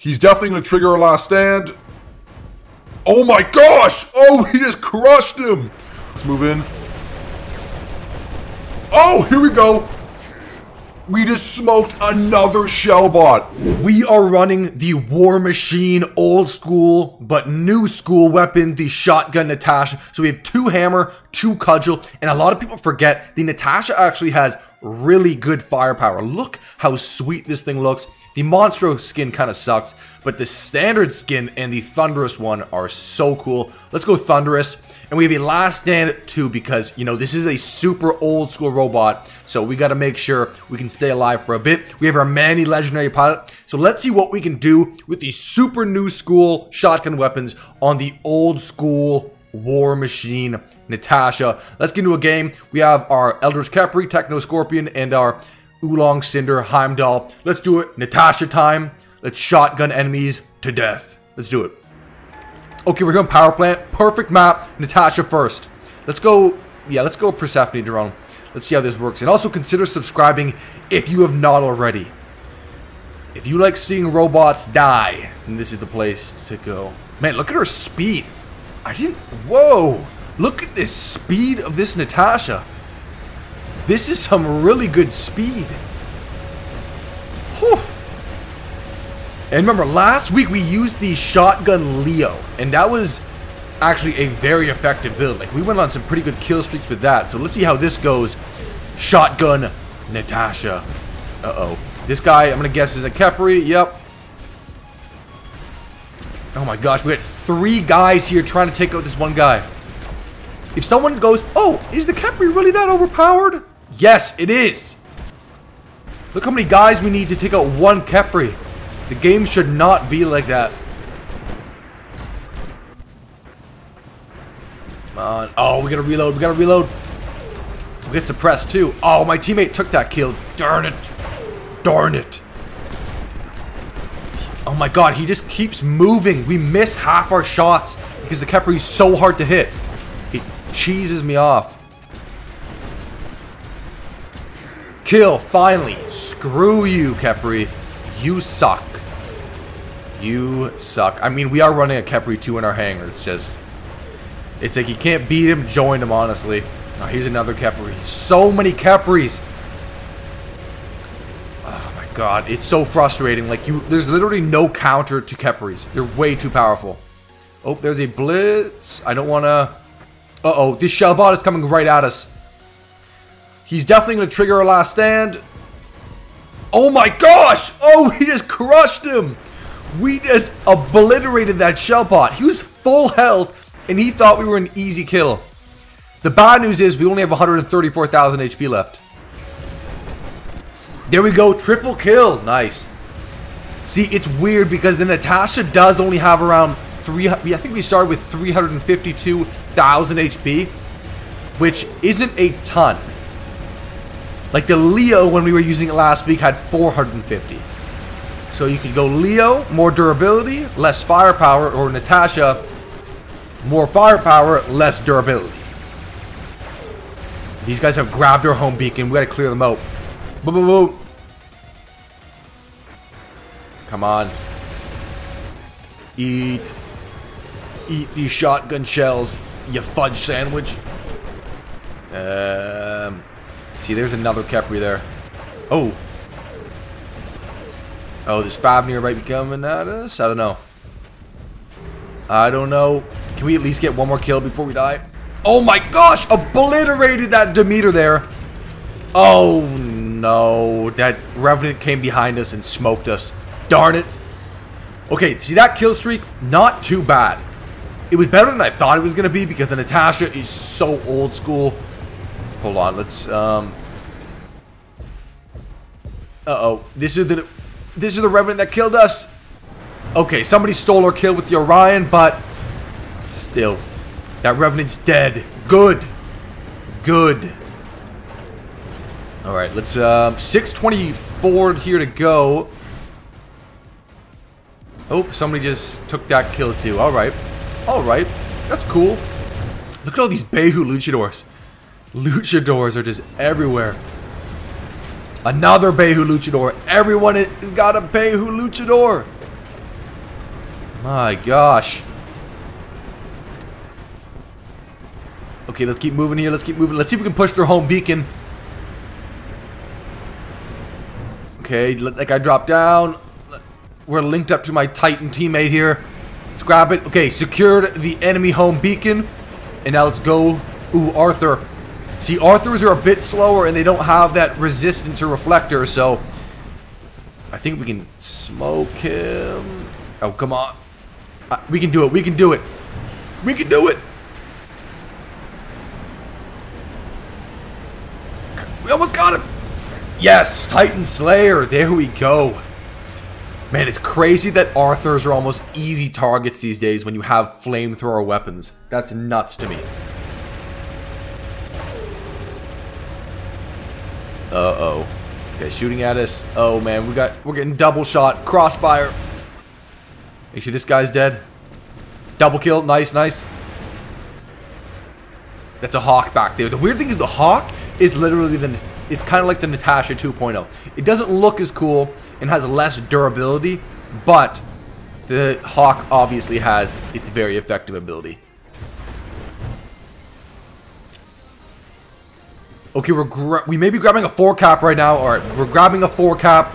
He's definitely going to trigger a last stand. Oh my gosh! Oh, he just crushed him! Let's move in. Oh, here we go! We just smoked another Shellbot. We are running the War Machine old school but new school weapon, the Shotgun Natasha. So we have two hammer, two cudgel, and a lot of people forget the Natasha actually has really good firepower. Look how sweet this thing looks. The Monstro skin kind of sucks, but the standard skin and the Thunderous one are so cool. Let's go Thunderous. And we have a last stand too because, you know, this is a super old school robot. So we got to make sure we can stay alive for a bit. We have our Manni Legendary Pilot. So let's see what we can do with these super new school shotgun weapons on the old school War Machine Natasha. Let's get into a game. We have our Eldritch Khepri, Techno Scorpion, and our Oolong Cinder Heimdall. Let's do it. Natasha time. Let's shotgun enemies to death. Let's do it. Okay, we're going power plant. Perfect map. Natasha first. Let's go. Yeah, let's go Persephone drone. Let's see how this works. And also consider subscribing if you have not already. If you like seeing robots die, then this is the place to go. Man, look at her speed. I didn't... Whoa. Look at this speed of this Natasha. This is some really good speed. And remember, last week we used the Shotgun Leo, and that was actually a very effective build. Like, we went on some pretty good kill streaks with that. So let's see how this goes. Shotgun Natasha. Uh-oh. This guy, I'm to guess, is a Khepri. Yep. Oh my gosh, we had three guys here trying to take out this one guy. If someone goes, oh, is the Khepri really that overpowered? Yes, it is. Look how many guys we need to take out one Khepri. The game should not be like that. Come on. Oh, we gotta reload. We gotta reload. We get suppressed too. Oh, my teammate took that kill. Darn it. Darn it. Oh my god, he just keeps moving. We miss half our shots because the Khepri is so hard to hit. It cheeses me off. Kill, finally. Screw you, Khepri. You suck. You suck. I mean, we are running a Khepri 2 in our hangar. It's just... It's like you can't beat him, join him, honestly. Oh, here's another Khepri. So many Khepris. Oh my god, it's so frustrating. Like, you, there's literally no counter to Khepris. They're way too powerful. Oh, there's a Blitz. I don't want to... Uh-oh, this Shellbot is coming right at us. He's definitely going to trigger a last stand. Oh my gosh! Oh, he just crushed him! We just obliterated that Shellbot. He was full health, and he thought we were an easy kill. The bad news is we only have 134,000 HP left. There we go, triple kill. Nice. See, it's weird because the Natasha does only have around 3... I think we started with 352,000 HP, which isn't a ton. Like the Leo, when we were using it last week, had 450. So you could go Leo, more durability, less firepower, or Natasha, more firepower, less durability. These guys have grabbed our home beacon. We gotta clear them out. Boom, boom, boom. Come on. Eat. Eat these shotgun shells, you fudge sandwich. Um... See, there's another Khepri there. Oh. Oh, this Fafnir might be coming at us? I don't know. I don't know. Can we at least get one more kill before we die? Oh my gosh! Obliterated that Demeter there. Oh no. That Revenant came behind us and smoked us. Darn it. Okay, see that kill streak? Not too bad. It was better than I thought it was going to be because the Natasha is so old school. Hold on, let's, um... Uh-oh. This is the... This is the Revenant that killed us. Okay, somebody stole our kill with the Orion, but... Still. That Revenant's dead. Good. Good. Alright, let's, um... 624 here to go. Oh, somebody just took that kill too. Alright. Alright. That's cool. Look at all these Behu Luchadors. Luchadors are just everywhere. Another Behu Luchador. Everyone has got a Behu Luchador. My gosh. Okay, let's keep moving here. Let's keep moving. Let's see if we can push their home beacon. Okay, let that guy drop down. We're linked up to my Titan teammate here. Let's grab it. Okay, secured the enemy home beacon. And now let's go. Ooh, Arthur. See, Arthurs are a bit slower and they don't have that resistance or reflector, so... I think we can smoke him. Oh, come on. Uh, we can do it. We can do it. We can do it. We almost got him. Yes, Titan Slayer. There we go. Man, it's crazy that Arthurs are almost easy targets these days when you have flamethrower weapons. That's nuts to me. Uh-oh. This guy's shooting at us. Oh man, we got we're getting double shot. Crossfire. Make sure this guy's dead. Double kill. Nice, nice. That's a hawk back there. The weird thing is the hawk is literally the it's kind of like the Natasha 2.0. It doesn't look as cool and has less durability, but the Hawk obviously has its very effective ability. Okay, we're we may be grabbing a four cap right now. All right, we're grabbing a four cap.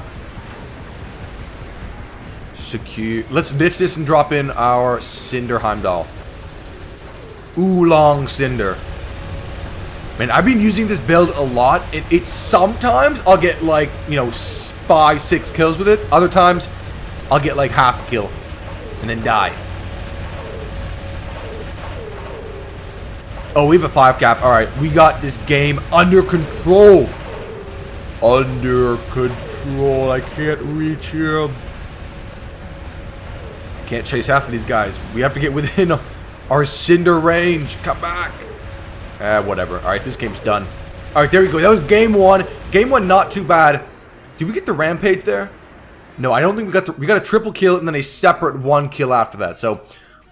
Secure. Let's ditch this and drop in our Cinder Heimdall. Oolong Cinder. Man, I've been using this build a lot. It, it sometimes I'll get like, you know, five, six kills with it. Other times I'll get like half a kill and then die. Oh, we have a five cap. All right, we got this game under control. Under control. I can't reach him. Can't chase half of these guys. We have to get within our cinder range. Come back. Eh, whatever. Alright, this game's done. Alright, there we go. That was game one. Game one, not too bad. Did we get the rampage there? No, I don't think we got the, we got a triple kill and then a separate one kill after that. So,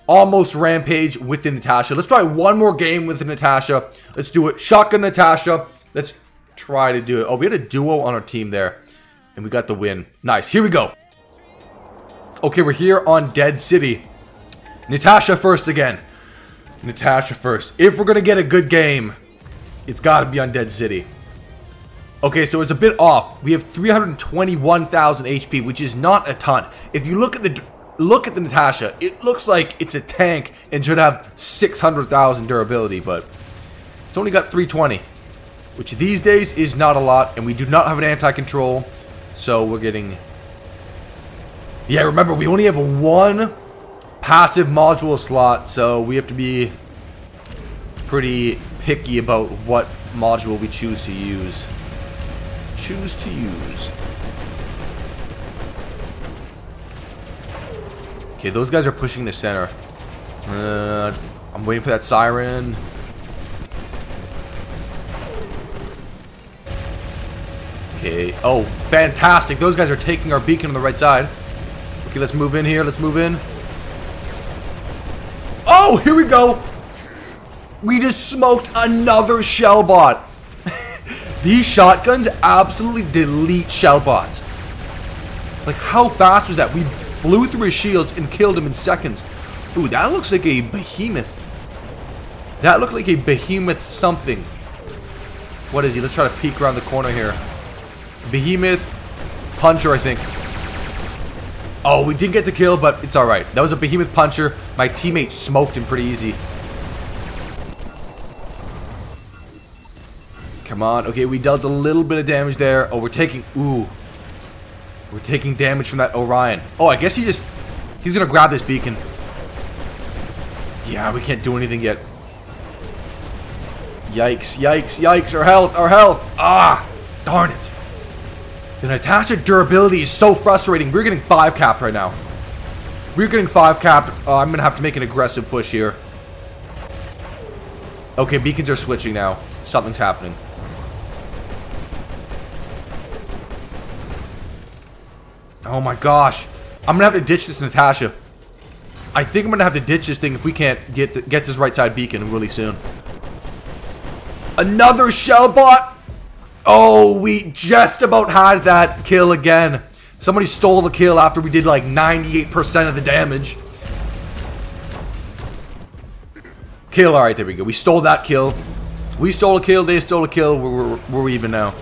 almost rampage with the Natasha. Let's try one more game with Natasha. Let's do it. Shotgun Natasha. Let's try to do it. Oh, we had a duo on our team there. And we got the win. Nice. Here we go. Okay, we're here on Dead City. Natasha first again. Natasha first. If we're going to get a good game, it's got to be on Dead City. Okay, so it's a bit off. We have 321,000 HP, which is not a ton. If you look at the look at the Natasha, it looks like it's a tank and should have 600,000 durability, but it's only got 320, which these days is not a lot, and we do not have an anti-control, so we're getting... Yeah, remember, we only have one passive module slot, so we have to be pretty picky about what module we choose to use. Choose to use. Okay, those guys are pushing the center. Uh, I'm waiting for that siren. Okay. Oh, fantastic. Those guys are taking our beacon on the right side. Okay, let's move in here. Let's move in. Oh, here we go. We just smoked another shell bot. These shotguns absolutely delete shell bots. Like, how fast was that? We blew through his shields and killed him in seconds. Ooh, that looks like a behemoth. That looked like a behemoth something. What is he? Let's try to peek around the corner here. Behemoth Puncher, I think. Oh, we didn't get the kill, but it's alright. That was a Behemoth Puncher. My teammate smoked him pretty easy. Come on. Okay, we dealt a little bit of damage there. Oh, we're taking... Ooh. We're taking damage from that Orion. Oh, I guess he just... He's gonna grab this beacon. Yeah, we can't do anything yet. Yikes, yikes, yikes. Our health, our health. Ah, darn it. The Natasha durability is so frustrating. We're getting 5 cap right now. We're getting 5 cap. Uh, I'm going to have to make an aggressive push here. Okay, beacons are switching now. Something's happening. Oh my gosh. I'm gonna have to ditch this Natasha. I think I'm gonna have to ditch this thing if we can't get the, get this right side beacon really soon. Another shell bot. Oh, we just about had that kill again. Somebody stole the kill after we did like 98% of the damage. Kill, alright, there we go. We stole that kill. We stole a kill, they stole a kill. We're, we're, we're even now.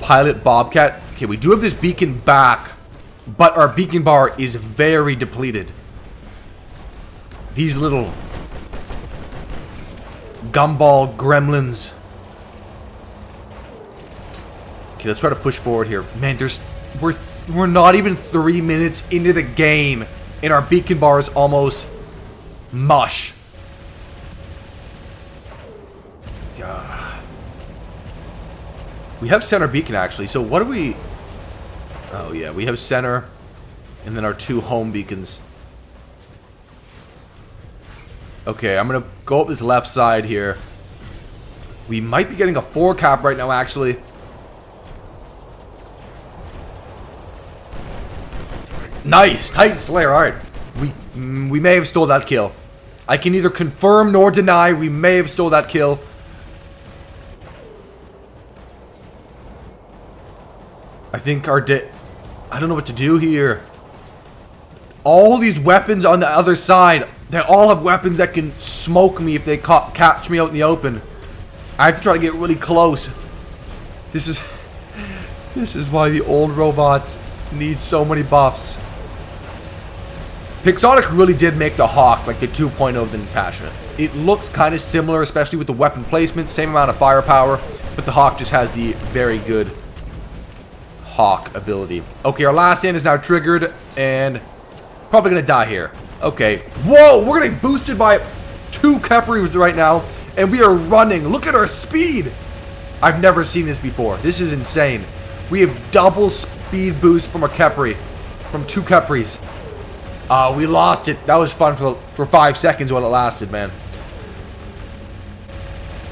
Pilot Bobcat Okay, we do have this beacon back, but our beacon bar is very depleted. These little gumball gremlins. Okay, let's try to push forward here. Man, there's we're we're not even three minutes into the game, and our beacon bar is almost mush. God. We have center beacon actually. So what do we? Oh yeah, we have center, and then our two home beacons. Okay, I'm gonna go up this left side here. We might be getting a four cap right now, actually. Nice! Titan Slayer, alright. We, mm, we may have stole that kill. I can neither confirm nor deny we may have stole that kill. I think our di- I don't know what to do here. All these weapons on the other side, they all have weapons that can smoke me if they catch me out in the open. I have to try to get really close. This is... This is why the old robots need so many buffs. Pixonic really did make the Hawk like the 2.0 of the Natasha. It looks kind of similar, especially with the weapon placement, same amount of firepower, but the Hawk just has the very good Hawk ability. Okay, our last stand is now triggered, and probably gonna die here. Okay. Whoa, we're getting boosted by two Khepris right now, and we are running. Look at our speed. I've never seen this before. This is insane. We have double speed boost from a Khepri, from two Khepris. Uh, we lost it. That was fun for, for five seconds while it lasted, man.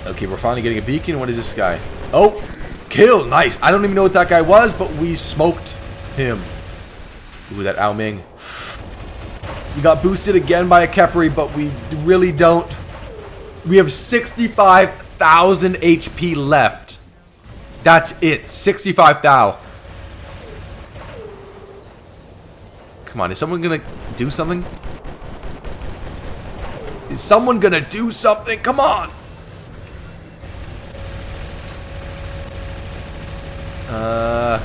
Okay, we're finally getting a beacon. What is this guy? Oh, kill. Nice. I don't even know what that guy was, but we smoked him. Ooh, that Ao Ming. We got boosted again by a Khepri, but we really don't. We have 65,000 HP left. That's it. 65,000. Come on, is someone gonna do something? Is someone gonna do something? Come on! Uh...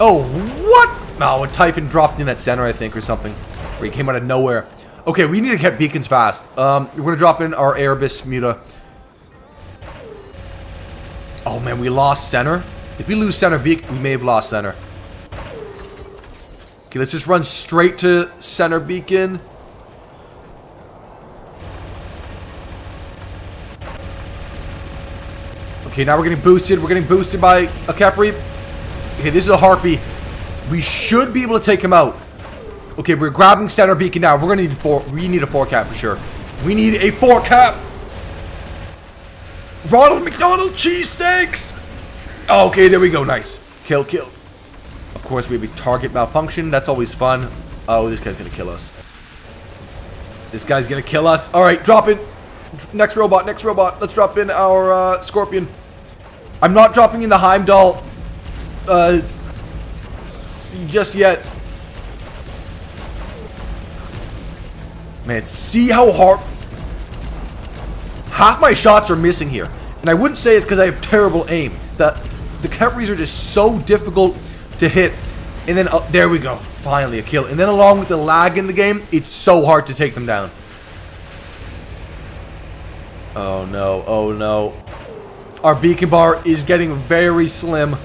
Oh, what? Oh, a Typhon dropped in at center, I think, or something. Or he came out of nowhere. Okay, we need to get beacons fast. Um, we're gonna drop in our Erebus Muta. Oh man, we lost center. If we lose center beacon, we may have lost center. Okay, let's just run straight to center beacon. Okay, now we're getting boosted. We're getting boosted by a Khepri. Okay, this is a Harpy. We should be able to take him out. Okay, we're grabbing center beacon now. We're gonna need four. We need a four cap for sure. We need a four cap. Ronald McDonald cheesesteaks. Okay, there we go. Nice. Kill, kill. Of course, we have a target malfunction. That's always fun. Oh, this guy's gonna kill us. This guy's gonna kill us. All right, drop it. Next robot, next robot. Let's drop in our uh, Scorpion. I'm not dropping in the Heimdall uh, just yet. Man, see how hard... Half my shots are missing here. And I wouldn't say it's because I have terrible aim. The, the Khepris are just so difficult to hit. And then, uh, there we go. Finally, a kill. And then along with the lag in the game, it's so hard to take them down. Oh no, oh no. Our beacon bar is getting very slim.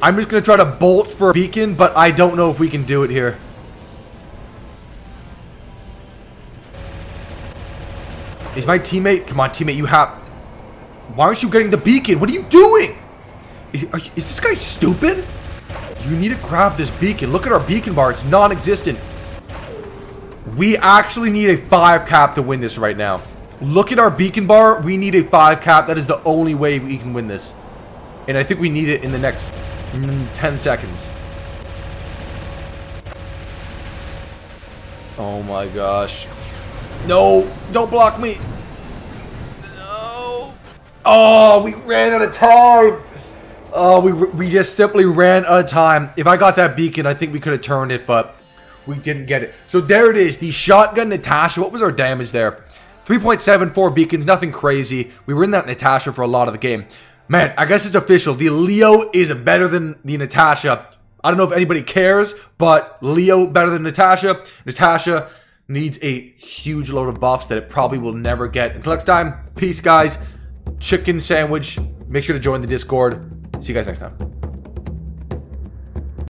I'm just going to try to bolt for a beacon, but I don't know if we can do it here. Is my teammate... Come on, teammate, you have... Why aren't you getting the beacon? What are you doing? Is, are, is this guy stupid? You need to grab this beacon. Look at our beacon bar. It's non-existent. We actually need a 5 cap to win this right now. Look at our beacon bar. We need a 5 cap. That is the only way we can win this. And I think we need it in the next mm, 10 seconds. Oh my gosh. No! Don't block me! No! Oh, we ran out of time! Oh, we, we just simply ran out of time. If I got that beacon, I think we could have turned it, but we didn't get it. So there it is. The shotgun Natasha. What was our damage there? 3.74 beacons. Nothing crazy. We were in that Natasha for a lot of the game. Man, I guess it's official. The Leo is better than the Natasha. I don't know if anybody cares, but Leo better than Natasha. Natasha needs a huge load of buffs that it probably will never get. Until next time, peace, guys. Chicken sandwich. Make sure to join the Discord. See you guys next time.